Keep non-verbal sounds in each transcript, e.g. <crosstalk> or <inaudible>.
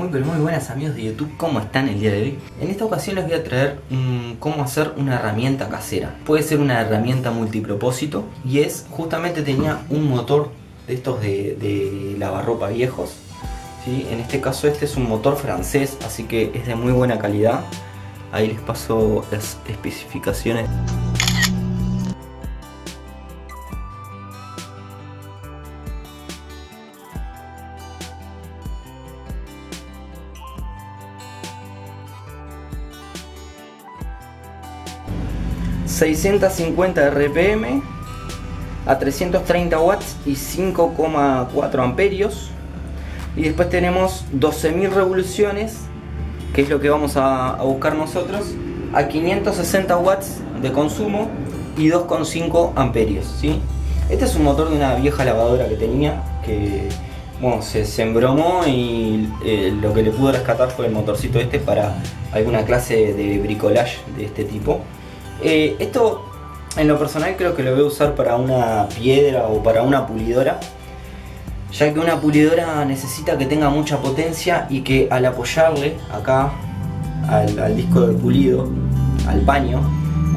Muy pero muy buenas amigos de YouTube, ¿cómo están el día de hoy? En esta ocasión les voy a traer cómo hacer una herramienta casera. Puede ser una herramienta multipropósito y es, justamente tenía un motor de estos de, de lavarropa viejos. ¿sí? En este caso este es un motor francés, así que es de muy buena calidad. Ahí les paso las especificaciones. 650 RPM a 330 watts y 5,4 amperios y después tenemos 12.000 revoluciones que es lo que vamos a, buscar nosotros a 560 watts de consumo y 2,5 amperios ¿sí? este es un motor de una vieja lavadora que tenía que bueno, se, se embromó y eh, lo que le pudo rescatar fue el motorcito este para alguna clase de bricolage de este tipo eh, esto en lo personal creo que lo voy a usar para una piedra o para una pulidora ya que una pulidora necesita que tenga mucha potencia y que al apoyarle acá al, disco de pulido, al paño,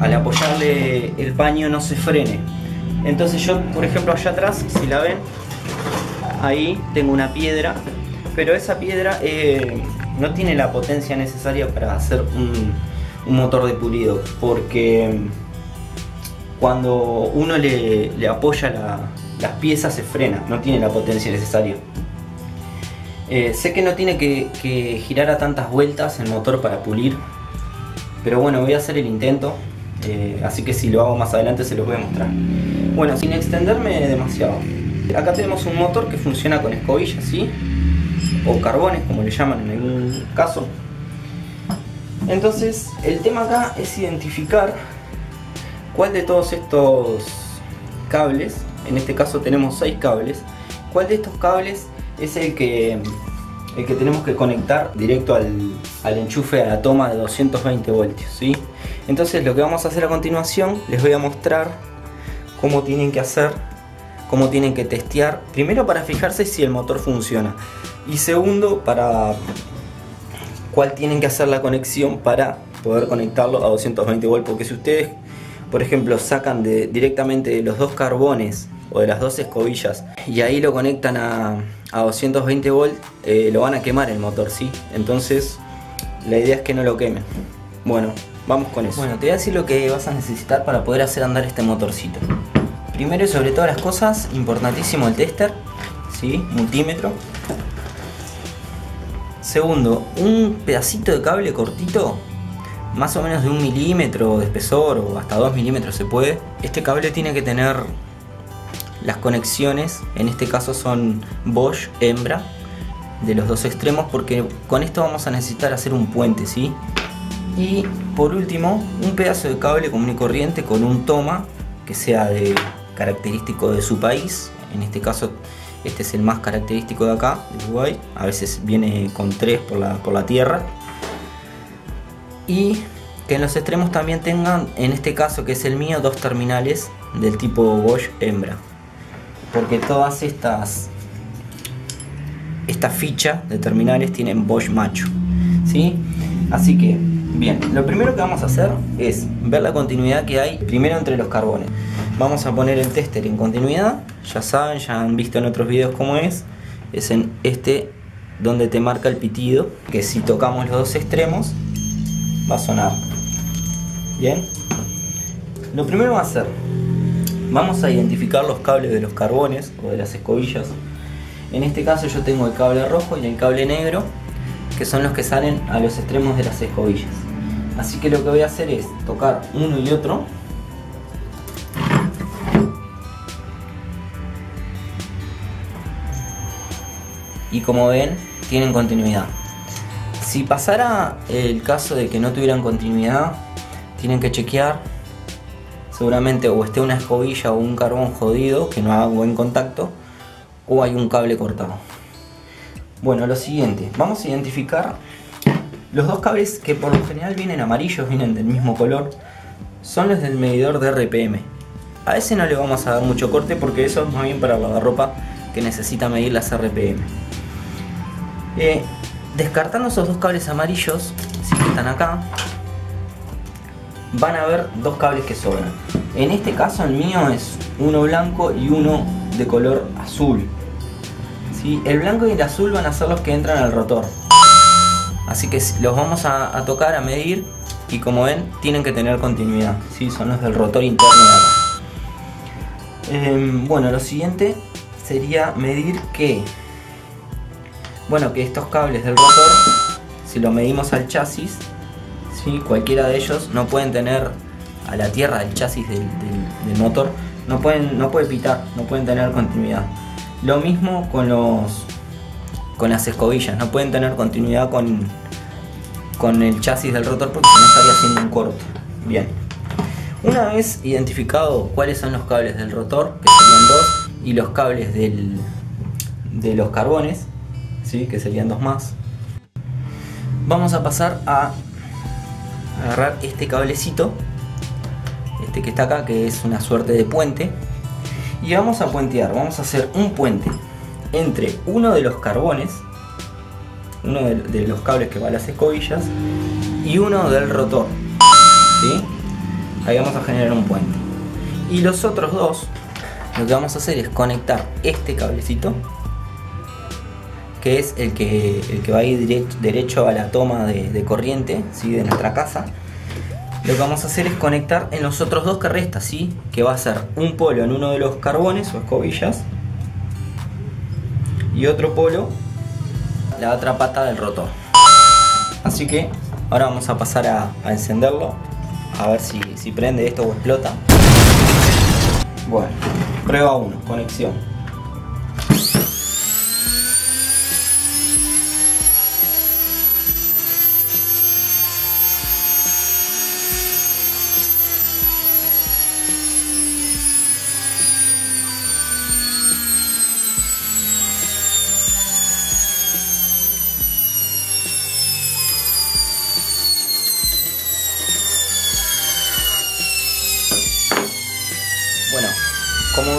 al apoyarle el paño no se frene. Entonces yo, por ejemplo, allá atrás, si la ven, ahí tengo una piedra, pero esa piedra eh, no tiene la potencia necesaria para hacer un, un motor de pulido, porque cuando uno le, apoya las piezas se frena, no tiene la potencia necesaria. Eh, sé que no tiene que, girar a tantas vueltas el motor para pulir, pero bueno, voy a hacer el intento, eh, así que si lo hago más adelante se los voy a mostrar. Bueno, sin extenderme demasiado. Acá tenemos un motor que funciona con escobillas, ¿sí? O carbones, como le llaman en algún caso. Entonces, el tema acá es identificar cuál de todos estos cables, en este caso tenemos 6 cables, cuál de estos cables es el que, el que tenemos que conectar directo al, enchufe a la toma de 220 voltios. ¿sí? Entonces lo que vamos a hacer a continuación, les voy a mostrar cómo tienen que hacer, cómo tienen que testear, primero para fijarse si el motor funciona y segundo para cuál tienen que hacer la conexión para poder conectarlo a 220 volts porque si ustedes por ejemplo sacan de, directamente de los dos carbones o de las dos escobillas y ahí lo conectan a, 220 volts eh, lo van a quemar el motor sí entonces la idea es que no lo quemen. Bueno vamos con eso. Bueno te voy a decir lo que vas a necesitar para poder hacer andar este motorcito. Primero y sobre todas las cosas importantísimo el tester ¿sí? multímetro Segundo, un pedacito de cable cortito, más o menos de un milímetro de espesor o hasta dos milímetros se puede. Este cable tiene que tener las conexiones, en este caso son Bosch hembra de los dos extremos porque con esto vamos a necesitar hacer un puente, ¿sí? Y por último, un pedazo de cable común y corriente con un toma que sea de característico de su país, en este caso este es el más característico de acá, de Uruguay. A veces viene con tres por la, por la tierra. Y que en los extremos también tengan, en este caso que es el mío, dos terminales del tipo Bosch hembra. Porque todas estas esta ficha de terminales tienen Bosch macho. ¿sí? Así que, bien, lo primero que vamos a hacer es ver la continuidad que hay primero entre los carbones. Vamos a poner el tester en continuidad ya saben, ya han visto en otros videos cómo es, es en este donde te marca el pitido, que si tocamos los dos extremos va a sonar. Bien, lo primero va a hacer, vamos a identificar los cables de los carbones o de las escobillas. En este caso yo tengo el cable rojo y el cable negro, que son los que salen a los extremos de las escobillas. Así que lo que voy a hacer es tocar uno y otro y como ven tienen continuidad. Si pasara el caso de que no tuvieran continuidad, tienen que chequear seguramente o esté una escobilla o un carbón jodido que no haga buen contacto o hay un cable cortado. Bueno, lo siguiente, vamos a identificar los dos cables que por lo general vienen amarillos, vienen del mismo color, son los del medidor de RPM. A ese no le vamos a dar mucho corte porque eso es más bien para la ropa que necesita medir las RPM. Eh, descartando esos dos cables amarillos, si están acá, van a ver dos cables que sobran. En este caso el mío es uno blanco y uno de color azul. ¿Sí? El blanco y el azul van a ser los que entran al rotor. Así que los vamos a, tocar, a medir y como ven tienen que tener continuidad. ¿sí? Son los del rotor interno de acá. Em, bueno, lo siguiente sería medir que bueno que estos cables del rotor si lo medimos al chasis ¿sí? cualquiera de ellos no pueden tener a la tierra el chasis del, motor no pueden no puede pitar no pueden tener continuidad. Lo mismo con los con las escobillas no pueden tener continuidad con con el chasis del rotor porque no estaría haciendo un corte. Bien. Una vez identificado cuáles son los cables del rotor que serían dos y los cables del, de los carbones ¿sí? que serían dos más vamos a pasar a agarrar este cablecito este que está acá que es una suerte de puente y vamos a puentear vamos a hacer un puente entre uno de los carbones uno de, los cables que va a las escobillas y uno del rotor ¿sí? ahí vamos a generar un puente y los otros dos lo que vamos a hacer es conectar este cablecito que es el que, el que va a ir derecho a la toma de, corriente ¿sí? de nuestra casa. Lo que vamos a hacer es conectar en los otros dos que restan, ¿sí? que va a ser un polo en uno de los carbones o escobillas y otro polo la otra pata del rotor. Así que ahora vamos a pasar a, encenderlo, a ver si, si prende esto o explota. Bueno, prueba 1, conexión.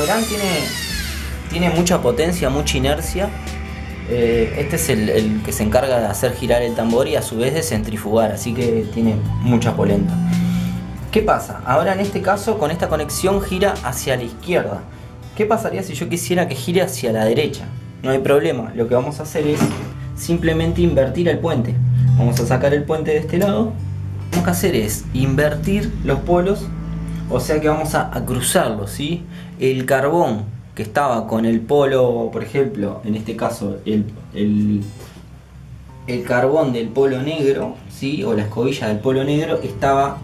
Tiene, tiene mucha potencia, mucha inercia. Eh, este es el, que se encarga de hacer girar el tambor y a su vez de centrifugar, así que tiene mucha polenta. ¿Qué pasa? Ahora en este caso con esta conexión gira hacia la izquierda. ¿Qué pasaría si yo quisiera que gire hacia la derecha? No hay problema, lo que vamos a hacer es simplemente invertir el puente. Vamos a sacar el puente de este lado. Lo que hacer es invertir los polos o sea que vamos a, cruzarlo, ¿sí? El carbón que estaba con el polo, por ejemplo, en este caso, el, el, carbón del polo negro, ¿sí? O la escobilla del polo negro estaba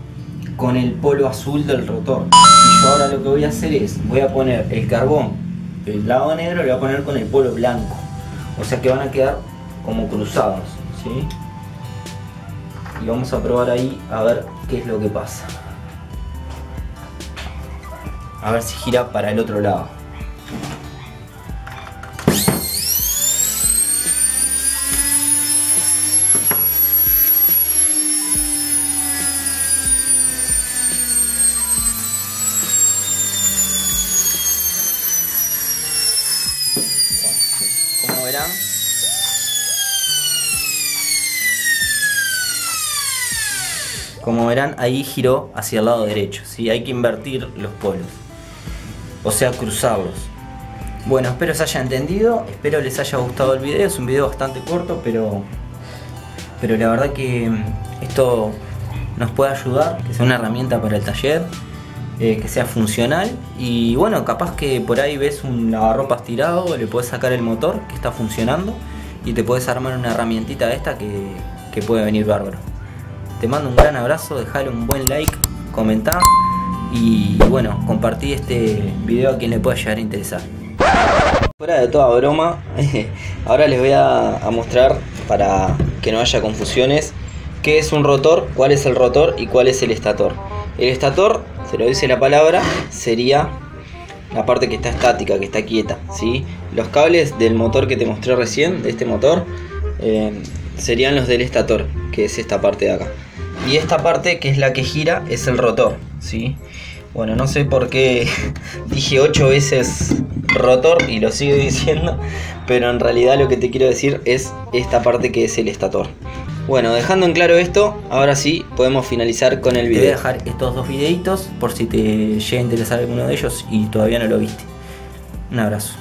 con el polo azul del rotor. Y yo ahora lo que voy a hacer es, voy a poner el carbón del lado negro, lo voy a poner con el polo blanco. O sea que van a quedar como cruzados, ¿sí? Y vamos a probar ahí a ver qué es lo que pasa. A ver si gira para el otro lado. como verán como verán ahí giró hacia el lado derecho ¿sí? hay que invertir los polos o sea cruzarlos. Bueno, espero se haya entendido, espero les haya gustado el video, es un video bastante corto, pero, pero la verdad que mm, esto nos puede ayudar, que sea una herramienta para el taller, eh, que sea funcional y bueno, capaz que por ahí ves un lavarropas tirado, le puedes sacar el motor que está funcionando y te puedes armar una herramientita de esta que, que puede venir bárbaro. Te mando un gran abrazo, dejale un buen like, comentar y bueno, compartí este video a quien le pueda llegar a interesar. Fuera de toda broma, <laughs> ahora les voy a, mostrar para que no haya confusiones qué es un rotor, cuál es el rotor y cuál es el estator. El estator, se lo dice la palabra, sería la parte que está estática, que está quieta. ¿sí? Los cables del motor que te mostré recién, de este motor, eh, serían los del estator, que es esta parte de acá. Y esta parte, que es la que gira, es el rotor. ¿sí? Bueno, no sé por qué <laughs> dije 8 veces rotor y lo sigo <laughs> diciendo, pero en realidad lo que te quiero decir es esta parte que es el estator. Bueno, dejando en claro esto, ahora sí podemos finalizar con el video. Te voy a dejar estos dos videitos por si te llega a interesar alguno de ellos y todavía no lo viste. Un abrazo.